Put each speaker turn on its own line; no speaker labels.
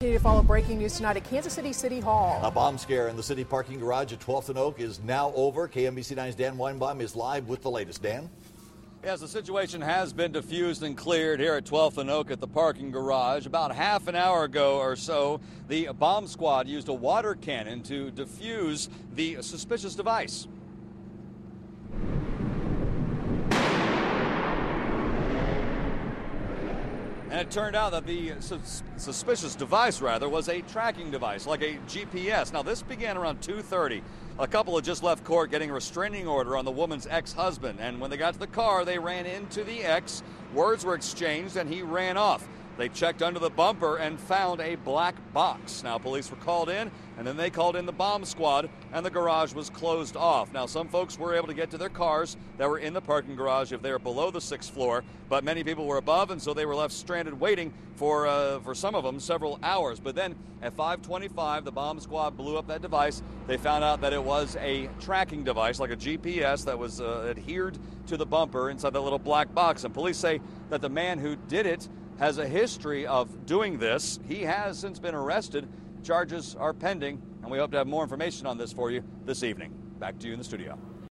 to follow breaking news tonight at Kansas City City Hall.
A bomb scare in the city parking garage at 12th and Oak is now over. KMBC 9's Dan Weinbaum is live with the latest. Dan?
Yes, the situation has been diffused and cleared here at 12th and Oak at the parking garage. About half an hour ago or so, the bomb squad used a water cannon to defuse the suspicious device. And it turned out that the sus suspicious device, rather, was a tracking device, like a GPS. Now, this began around 2.30. A couple had just left court getting a restraining order on the woman's ex-husband. And when they got to the car, they ran into the ex. Words were exchanged, and he ran off. They checked under the bumper and found a black box. Now, police were called in, and then they called in the bomb squad, and the garage was closed off. Now, some folks were able to get to their cars that were in the parking garage if they were below the sixth floor, but many people were above, and so they were left stranded waiting for, uh, for some of them several hours. But then at 525, the bomb squad blew up that device. They found out that it was a tracking device, like a GPS, that was uh, adhered to the bumper inside that little black box. And police say that the man who did it has a history of doing this. He has since been arrested. Charges are pending, and we hope to have more information on this for you this evening. Back to you in the studio.